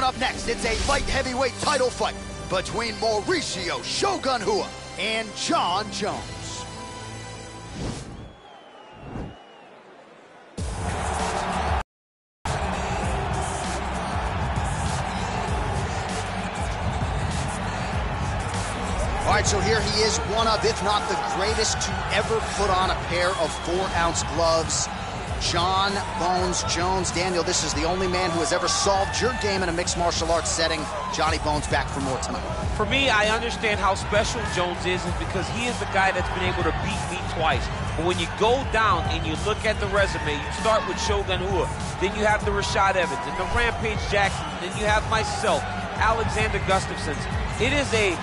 Coming up next, it's a light heavyweight title fight between Mauricio Shogun Rua and Jon Jones. All right, so here he is, one of, if not the greatest to ever put on a pair of four-ounce gloves. Jon Bones Jones. Daniel, this is the only man who has ever solved your game in a mixed martial arts setting. Johnny Bones back for more tonight. For me, I understand how special Jones is, is because he is the guy that's been able to beat me twice. But when you go down and you look at the resume, you start with Shogun Rua, then you have the Rashad Evans and the Rampage Jackson, then you have myself, Alexander Gustafsson. It is a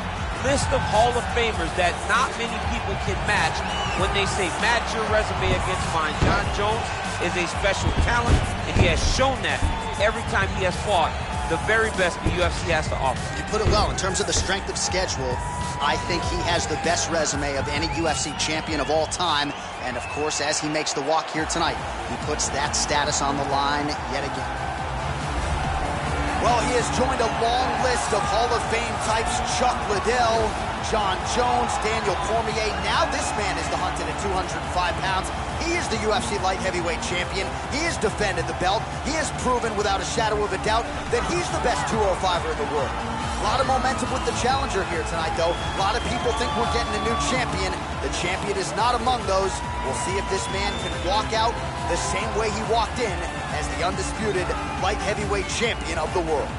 list of Hall of Famers that not many people can match when they say match your resume against mine. Jon Jones is a special talent, and he has shown that every time he has fought the very best the UFC has to offer. You put it well. In terms of the strength of schedule, I think he has the best resume of any UFC champion of all time. And of course, as he makes the walk here tonight, he puts that status on the line yet again. Well, he has joined a long list of Hall of Fame types. Chuck Liddell, Jon Jones, Daniel Cormier. Now this man is the hunted at 205 pounds. He is the UFC light heavyweight champion. He has defended the belt. He has proven without a shadow of a doubt that he's the best 205er in the world. A lot of momentum with the challenger here tonight, though. A lot of people think we're getting a new champion. The champion is not among those. We'll see if this man can walk out the same way he walked in the undisputed light heavyweight champion of the world.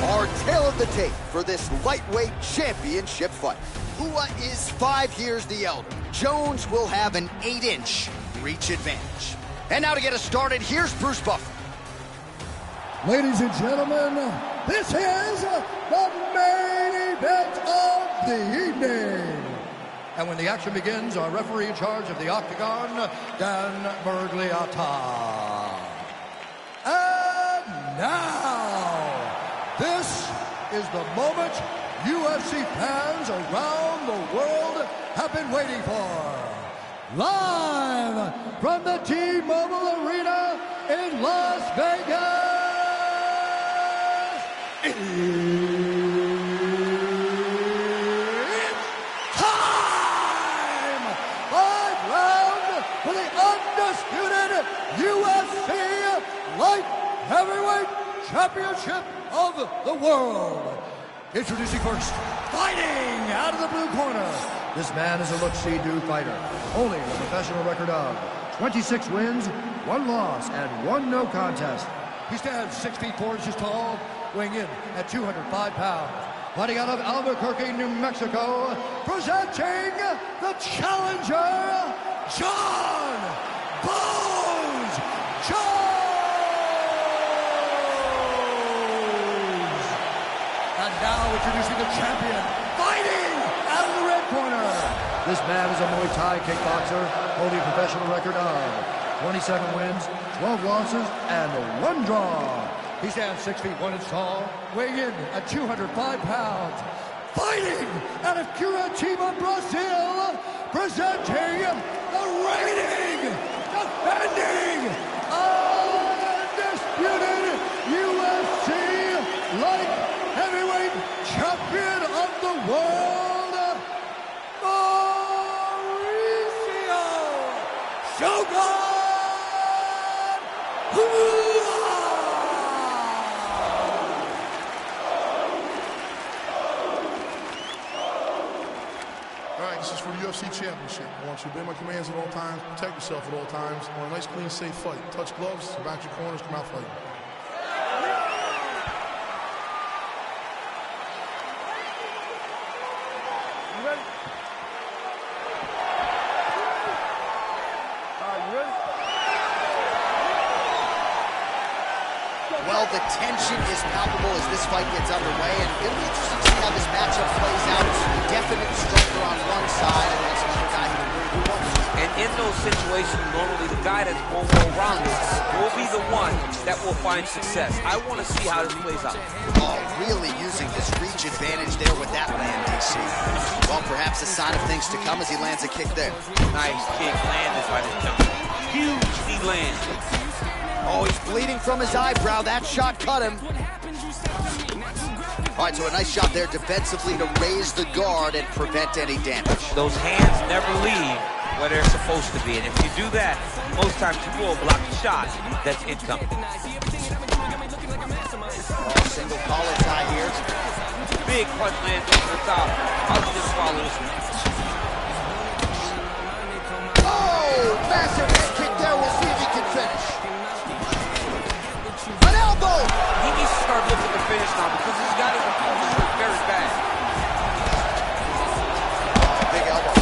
Our tale of the tape for this lightweight championship fight. Rua is five years the elder. Jones will have an eight-inch reach advantage. And now to get us started, here's Bruce Buffer. Ladies and gentlemen, this is the main event of the evening. And when the action begins, our referee in charge of the octagon, Dan Miragliotta. And now, this is the moment UFC fans around the world have been waiting for. Live from the T-Mobile Arena in Las Vegas. It's time! Five round for the undisputed UFC Light Heavyweight Championship of the World. Introducing first, fighting out of the blue corner. This man is a look-see-do fighter, holding a professional record of 26 wins, one loss, and one no contest. He stands 6 feet 4 inches tall, weighing in at 205 pounds. Fighting out of Albuquerque, New Mexico, presenting the challenger, Jon Jones. And now introducing the champion, fighting out of the red corner. This man is a Muay Thai kickboxer, holding a professional record of 27 wins, 12 losses, and one draw. He stands 6 feet 1 inch tall, weighing in at 205 pounds. Fighting out of Curitiba, Brazil, presenting the reigning, defending, undisputed UFC light heavyweight champion of the world, Mauricio Shogun All right, this is for the UFC Championship. I want you to obey my commands at all times, protect yourself at all times. Want a nice, clean, safe fight. Touch gloves, back your corners, come out fighting. Well, the tension is palpable as this fight gets underway, and it'll be interesting to see how this matchup plays out. Definite striker on one side, and also another guy who can really do one. And in those situations, normally the guy that's more well-rounded will be the one that will find success. I want to see how this plays out. Oh, really using his reach advantage there with that land, DC. Well, perhaps a sign of things to come as he lands a kick there. Nice kick landed by the jumper. Huge knee land. Oh, he's bleeding from his eyebrow. That shot cut him. All right, so a nice shot there defensively to raise the guard and prevent any damage. Those hands never leave where they're supposed to be. And if you do that, most times you will block a shot that's incoming. Oh, single collar tie here. Big punch lands over the top. I'll just follow this one. Oh, massive head kick there. We'll see if he can finish. Elbow. He needs to start looking to finish now because he's got his hurt very bad. Big elbow.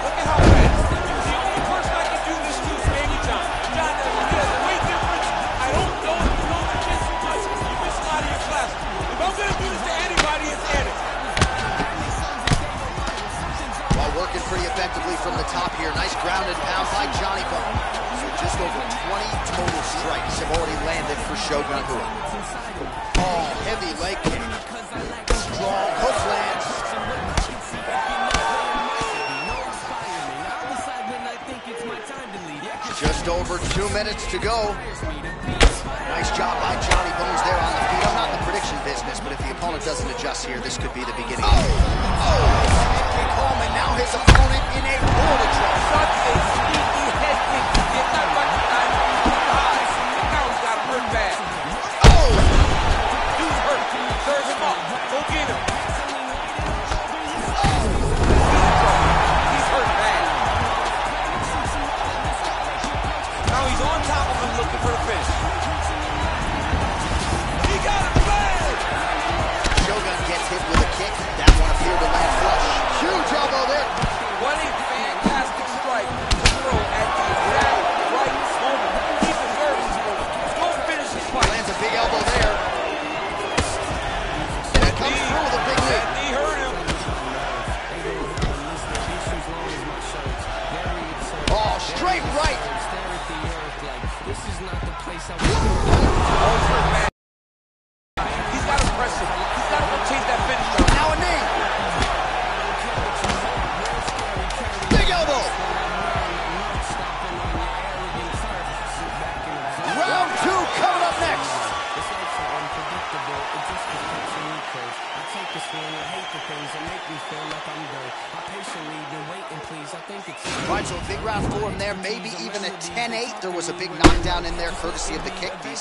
Look at how fast. The only person I can do this to is Manny John. John, there's a weight difference. I don't know if you know the kid too much. You miss a lot of your classes. If I'm going to do this to anybody, it's Eddie. While working pretty effectively from the top here. Nice ground and pound by Johnny Bone. So just over 20 total strikes have already landed for Shogun Rua. Oh, heavy leg kick. Strong hook lands. Just over two minutes to go. Nice job by Johnny Bones there on the feet. I'm not in the prediction business, but if the opponent doesn't adjust here, this could be the beginning. Oh, oh, kick home, and now his opponent in a world of trouble. Such a sneaky head kick.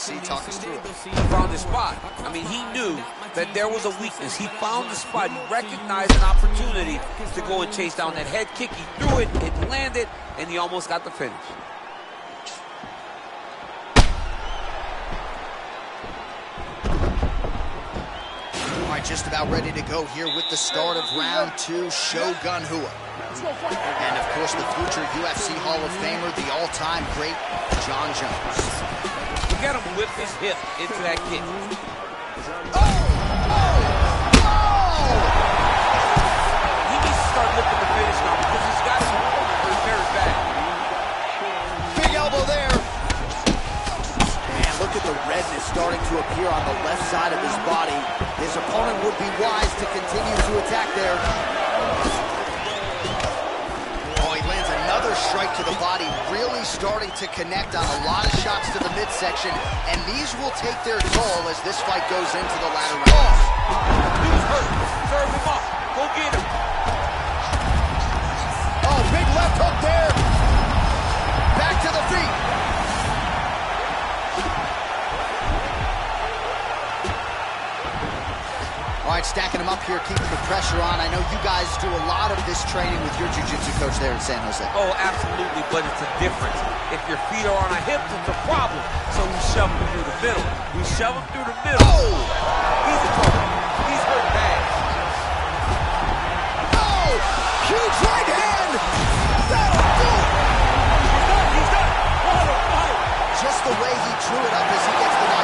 DC, talk us through it. He found his spot. I mean, he knew that there was a weakness. He found the spot. He recognized an opportunity to go and chase down that head kick. He threw it, it landed, and he almost got the finish. All right, just about ready to go here with the start of round two, Shogun Rua. And of course, the future UFC Hall of Famer, the all-time great Jon Jones. Look at him whip his hip into that kick. Oh! Oh! Oh! He needs to start looking to finish now because he's got his hurt very bad. Big elbow there. And look at the redness starting to appear on the left side of his body. His opponent would be wise to continue to attack there. Strike to the body, really starting to connect on a lot of shots to the midsection, and these will take their toll as this fight goes into the latter rounds. Dude's hurt. Serve him up. Go get him. Oh, big left hook there. Back to the feet. Right, stacking them up here, keeping the pressure on. I know you guys do a lot of this training with your jiu-jitsu coach there in San Jose. Oh, absolutely, but it's a difference. If your feet are on a hip, it's a problem. So we shove him through the middle. We shove him through the middle. Oh! He's a trouble. He's hurt bad. Oh! Huge right hand! That'll do it! He's done. He's done. Just the way he drew it up as he gets the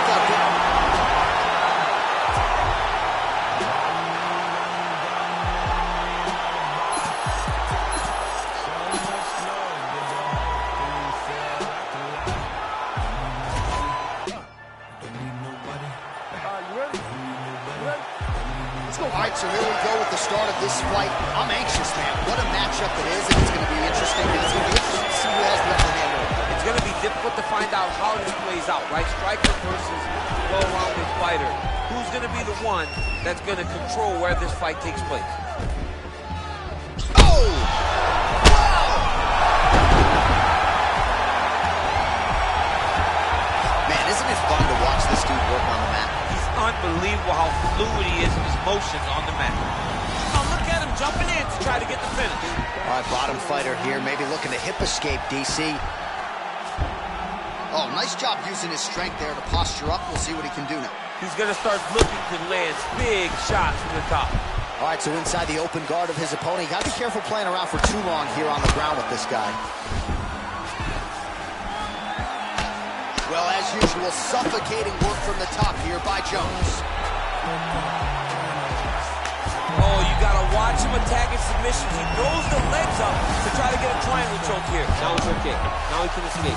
start of this fight. I'm anxious, man. What a matchup it is, and it's going to be interesting. And it's going to be interesting to see who has the upper hand. It's going to be difficult to find out how this plays out, right? Striker versus well-rounded fighter. Who's going to be the one that's going to control where this fight takes place? Oh! Man, isn't it fun to watch this dude work on the mat? He's unbelievable how fluid he is in his motions on jumping in to try to get the finish. All right, bottom fighter here, maybe looking to hip escape, DC. Oh, nice job using his strength there to posture up. We'll see what he can do now. He's going to start looking to land big shots from the top. All right, so inside the open guard of his opponent. Got to be careful playing around for too long here on the ground with this guy. Well, as usual, suffocating work from the top here by Jones. You got to watch him attacking submissions. He throws the legs up to try to get a triangle choke here. Now he's okay. Now he can escape.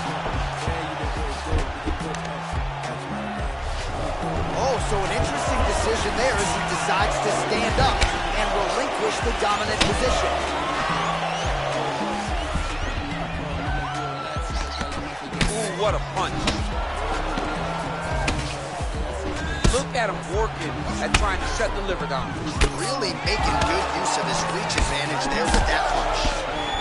Oh, so an interesting decision there as he decides to stand up and relinquish the dominant position. Ooh, what a punch. At him working at trying to shut the liver down. Really making good use of his reach advantage there with that punch.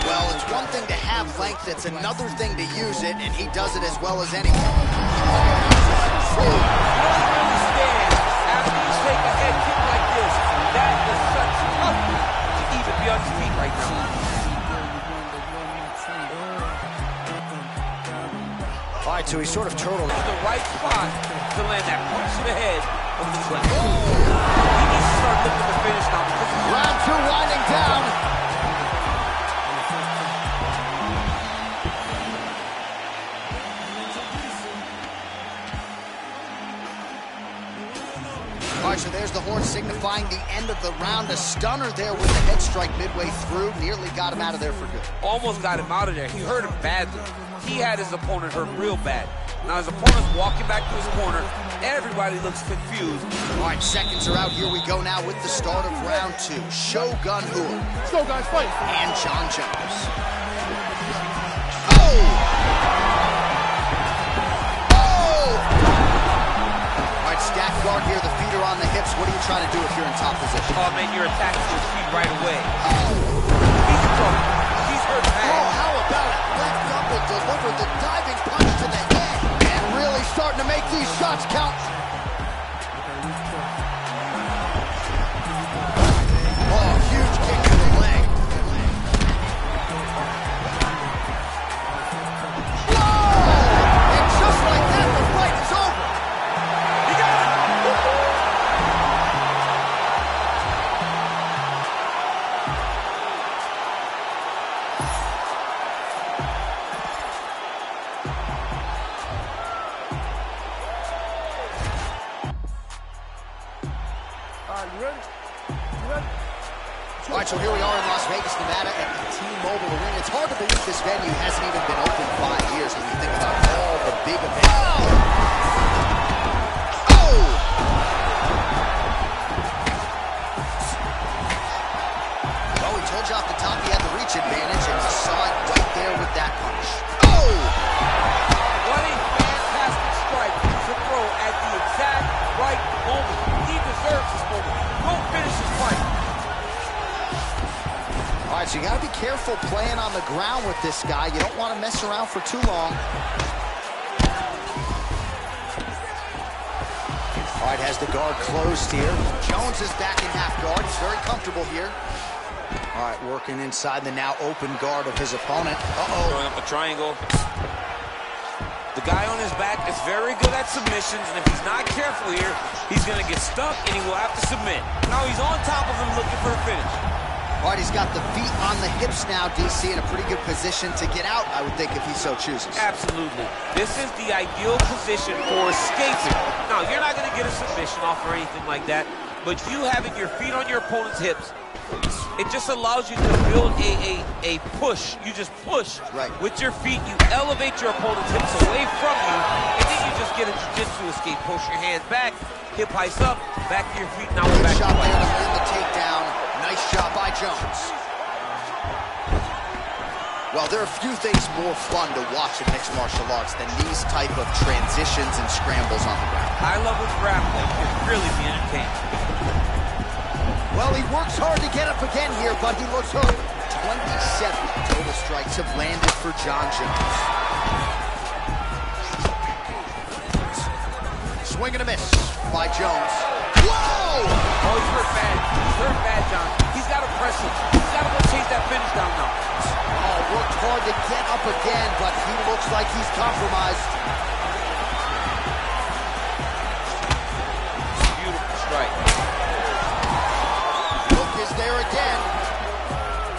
Well, it's one thing to have length, it's another thing to use it, and he does it as well as anyone. Don't understand after you take a head kick like this. That is such toughness to even be on his feet right now. All right, so he's sort of turtled. The right spot to land that punch to the head the twin. He finish now Round two winding down. All right, so there's the horn signifying the end of the round. A stunner there with the head strike midway through. Nearly got him out of there for good. almost got him out of there. He hurt him badly. He had his opponent hurt real bad. Now his opponent's walking back to his corner. Everybody looks confused. All right, seconds are out. Here we go now with the start of round two. Shogun Rua Let's go, guys, fight. and Jon Jones. Oh! Oh! All right, stack guard here. The feet are on the hips. What are you trying to do if you're in top position? Oh man, you're attacking his feet right away. Oh! He's. He's hurt Oh, how about it? Left up and deliver the diving to make these shots count. So here we are in Las Vegas, Nevada at the T-Mobile Arena. It's hard to believe this venue hasn't even been open five years when you think about all the big events. Oh! oh! Well, we told you off the top he had the reach advantage, and you saw it right there with that punch. Oh! All right, so you got to be careful playing on the ground with this guy. You don't want to mess around for too long. All right, has the guard closed here. Jones is back in half guard. He's very comfortable here. All right, working inside the now open guard of his opponent. Uh-oh. Throwing up a triangle. The guy on his back is very good at submissions, and if he's not careful here, he's going to get stuck, and he will have to submit. Now he's on top of him looking for a finish. All right, he's got the feet on the hips now, DC, in a pretty good position to get out, I would think, if he so chooses. Absolutely. This is the ideal position for escaping. Now, you're not going to get a submission off or anything like that, but you having your feet on your opponent's hips, it just allows you to build a, a, a push. You just push Right. with your feet. You elevate your opponent's hips away from you, and then you just get a jiu-jitsu escape. Push your hands back, hip heights up, back to your feet. Now we're back shot to there to fight. land the takedown. Nice job by Jones. Well, there are a few things more fun to watch in mixed martial arts than these type of transitions and scrambles on the ground. High-level grappling can really be entertaining. Well, he works hard to get up again here, but he looks hurt. 27 total strikes have landed for Jon Jones. Swing and a miss by Jones. Whoa! Oh, he's hurt bad. He's hurt bad, Jon. He's got to press him. He's got to go chase that finish down now. Oh, worked hard to get up again, but he looks like he's compromised. Beautiful strike. Look is there again.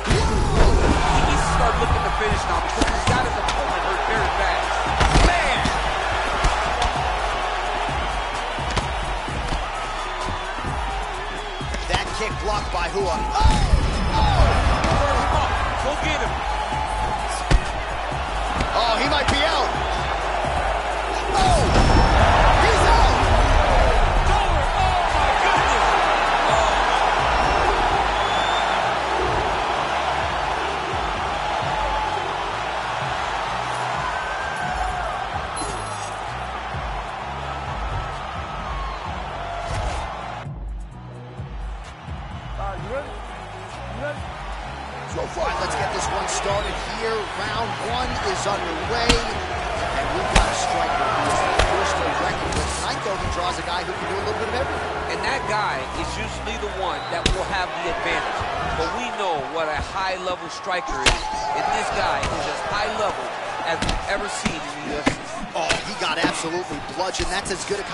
He needs to start looking to finish now kick blocked by Rua. Oh!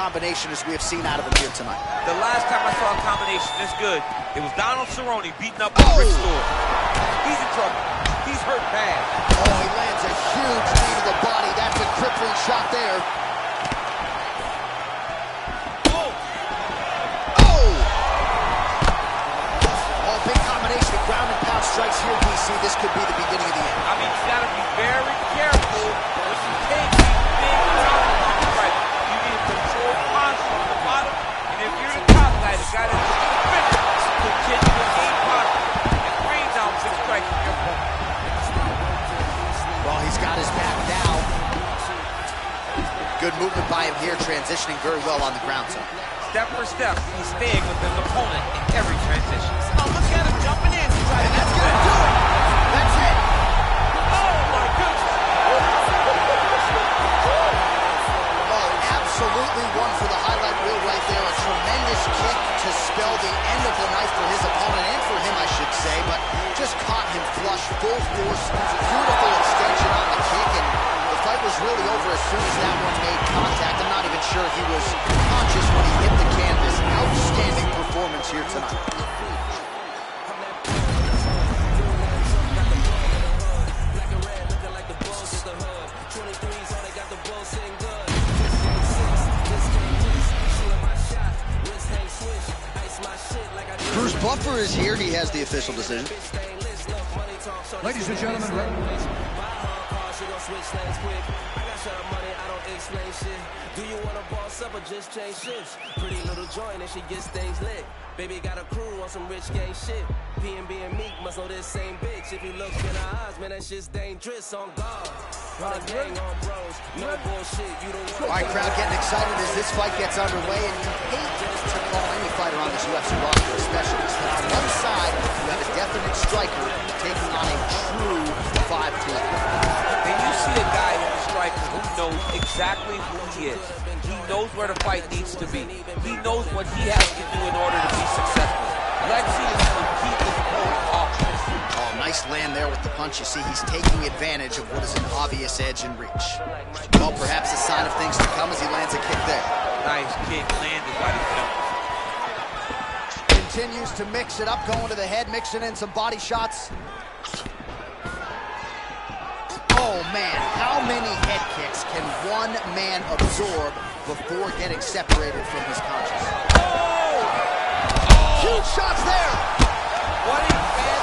Combination as we have seen out of him here tonight. The last time I saw a combination this good, it was Donald Cerrone beating up on Oh! Rick Stewart. He's in trouble. He's hurt bad. Oh, he lands a huge knee to the body. That's a crippling shot there. Oh! Oh! Oh, big combination of ground and pound strikes here, DC. This could be the beginning of the end. I mean, you gotta be very careful when you take these big ground and pound strikes. You need a controlled posture on the bottom, and if you're the top guy, the guy that's just finish, continue to gain posture and rain down six strikes from your opponent. Well, he's got his back now. Good movement by him here, transitioning very well on the ground zone. Step for step, he's staying with his opponent in every transition. Oh, look at him jumping in. He's trying to that's gonna do it. Official decision. Ladies and gentlemen, re- Do you wanna boss up or just change shifts? Pretty little joint and she gets things lit. Baby got a crew on some rich gang shit. PNB and Meek must know this same bitch. If you look in her eyes, man, that shit's dangerous on guard. Run a gang on bros, no bullshit. You don't All right, crowd getting excited as this fight gets underway, and you hate to call any fighter on this UFC roster a specialist. But on one side, you have a definite striker taking on a true five-tool. And you see a guy in the striker who knows exactly who he is. He knows where the fight needs to be. He knows what he has to do in order to be successful. Lexi is nice land there with the punch. You see, he's taking advantage of what is an obvious edge in reach. Well, perhaps a sign of things to come as he lands a kick there. Nice kick landed by the jump. Continues to mix it up, going to the head, mixing in some body shots. Oh man, how many head kicks can one man absorb before getting separated from his consciousness? Oh! Huge shots there. What a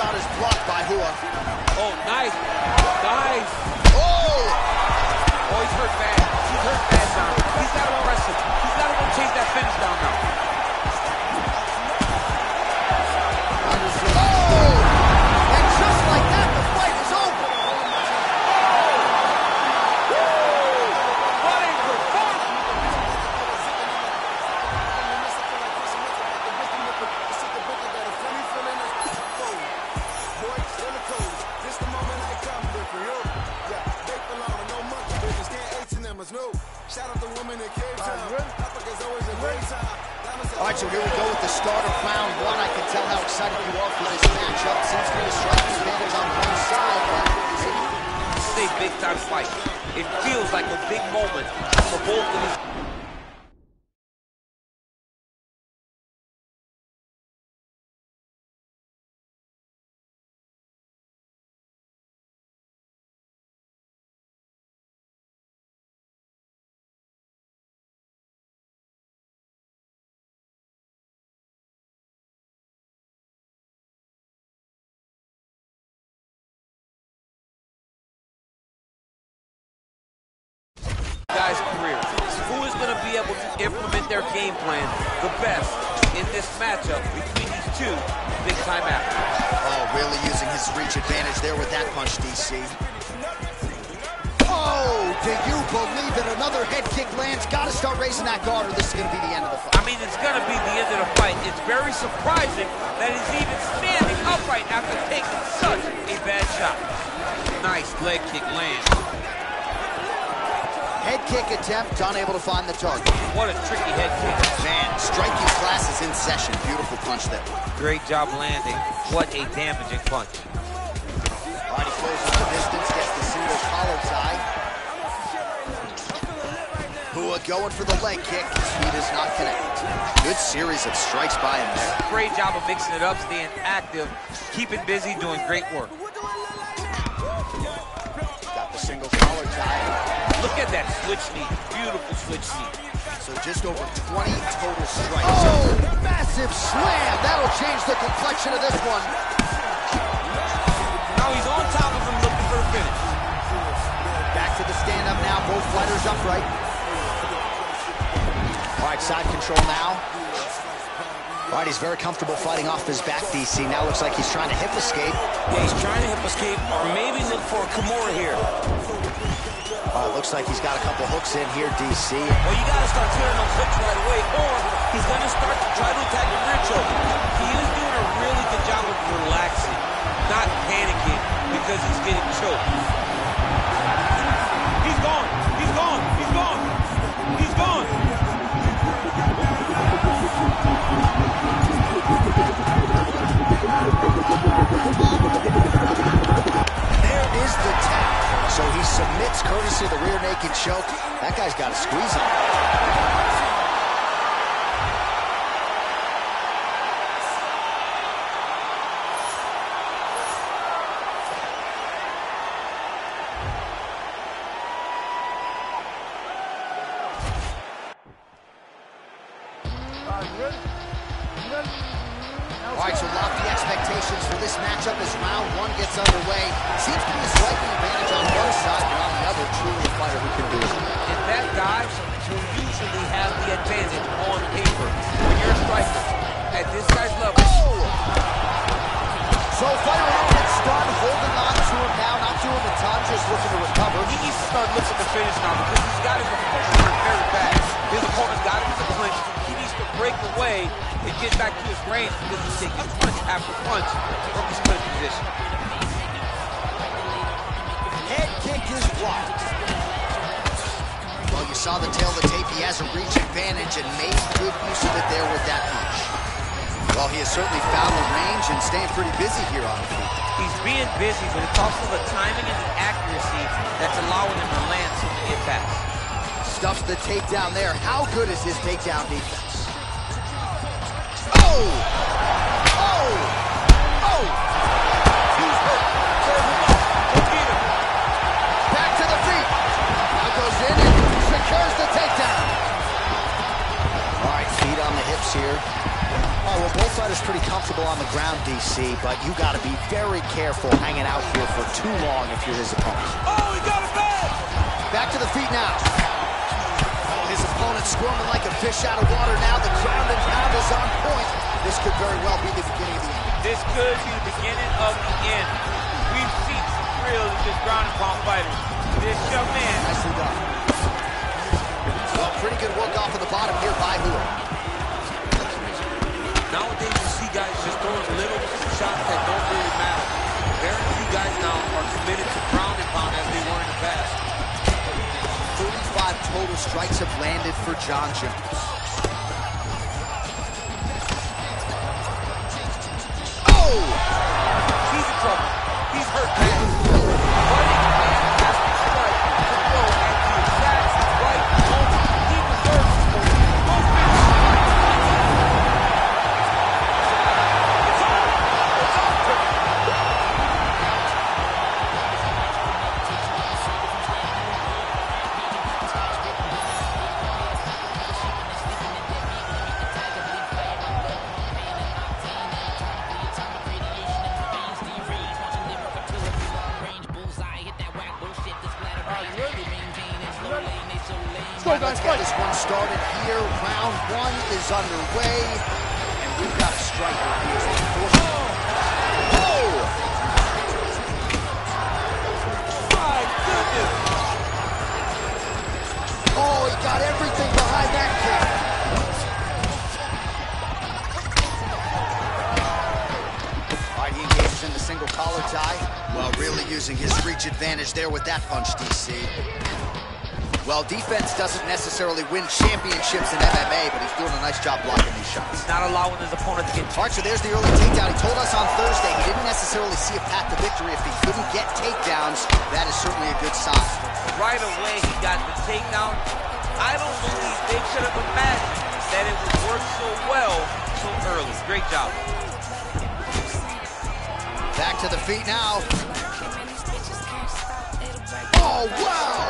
shot is blocked by Rua. Oh, nice. Nice. Oh! Oh, he's hurt bad. He's hurt bad now. He's got him all rested. He's got him to chase that finish down now. Shout out the woman in Cape Town. Africa's always a great time. All right, so here we go with the starter round one. I can tell how excited you are for this matchup. Seems to be strike advantage on one side. This is a big-time fight. It feels like a big moment for both of these. Their game plan the best in this matchup between these two big-time athletes? Oh, really using his reach advantage there with that punch, DC. Oh, do you believe it? Another head kick lands. Got to start raising that guard or this is going to be the end of the fight. I mean, it's going to be the end of the fight. It's very surprising that he's even standing upright after taking such a bad shot. Nice leg kick lands. Head kick attempt, unable to find the target. What a tricky head kick. Man, striking class is in session. Beautiful punch there. Great job landing. What a damaging punch. All right, he closes the distance, gets the single collar tie. Rua going for the leg kick. Feet is not connected. Good series of strikes by him there. Great job of mixing it up, staying active, keeping busy, doing great work. Got the single collar tie. Look at that switch knee. Beautiful switch knee. So just over 20 total strikes. Oh, massive slam. That'll change the complexion of this one. Now he's on top of him looking for a finish. Back to the stand-up now. Both fighters upright. All right, side control now. All right, he's very comfortable fighting off his back, DC. Now looks like he's trying to hip escape. Yeah, he's trying to hip escape or maybe look for a Kimura here. Uh, looks like he's got a couple hooks in here, DC. Well, you got to start clearing those hooks right away, or he's going to start to try to attack the rear choke. He is doing a really good job of relaxing, not panicking because he's getting choked. Of the rear naked choke. That guy's got a squeeze on. Get back to his range because he's taking punch after punch from his clinch position. Head kick is blocked. Well, you saw the tale of the tape. He has a reach advantage and made good use of it there with that punch. Well, he has certainly found the range and staying pretty busy here on the feet. He's being busy, but it's also the timing and the accuracy that's allowing him to land so many attacks. Stuffs the takedown there. How good is his takedown defense? On the hips here. Oh, well, both fighters pretty comfortable on the ground, DC, but you got to be very careful hanging out here for too long if you're his opponent. Oh, he got it back. Back to the feet now. Oh, his opponent squirming like a fish out of water now. The ground and pound is on point. This could very well be the beginning of the end. This could be the beginning of the end. We've seen some thrills in this ground and pound fighters. This young man, Nicely done. Well, pretty good work off of the bottom here by Rua. Nowadays, you see guys just throwing little shots that don't really matter. Very few guys now are committed to ground and pound as they were in the past. 35 total strikes have landed for Jon Jones. Oh! He's in trouble. He's hurt bad. DC. Well, defense doesn't necessarily win championships in MMA, but he's doing a nice job blocking these shots. Not allowing his opponent to get All right, so there's the early takedown. He told us on Thursday he didn't necessarily see a path to victory if he couldn't get takedowns. That is certainly a good sign. right away he got the takedown. I don't believe they could have imagined that it would work so well so early. Great job. Back to the feet now. Wow!